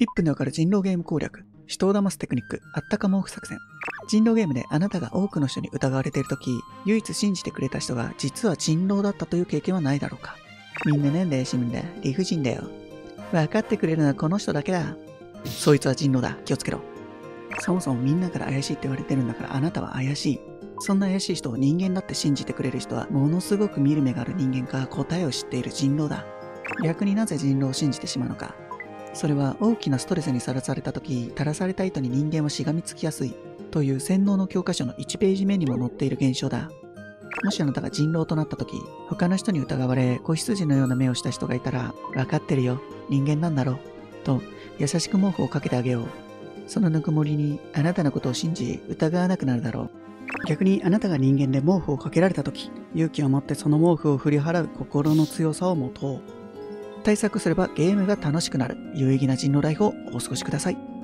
1分でわかる人狼ゲーム攻略。人を騙すテクニック、あったか毛布作戦。人狼ゲームであなたが多くの人に疑われているとき、唯一信じてくれた人が実は人狼だったという経験はないだろうか。みんななんだよ、市民だ。理不尽だよ。分かってくれるのはこの人だけだ。そいつは人狼だ。気をつけろ。そもそもみんなから怪しいって言われてるんだからあなたは怪しい。そんな怪しい人を人間だって信じてくれる人はものすごく見る目がある人間か答えを知っている人狼だ。逆になぜ人狼を信じてしまうのか。それは大きなストレスにさらされた時、垂らされた糸に人間はしがみつきやすいという洗脳の教科書の1ページ目にも載っている現象だ。もしあなたが人狼となった時、他の人に疑われ、子羊のような目をした人がいたら、分かってるよ、人間なんだろう、と優しく毛布をかけてあげよう。そのぬくもりにあなたのことを信じ疑わなくなるだろう。逆にあなたが人間で毛布をかけられた時、勇気を持ってその毛布を振り払う心の強さを持とう。対策すればゲームが楽しくなる有意義な人狼ライフをお過ごしください。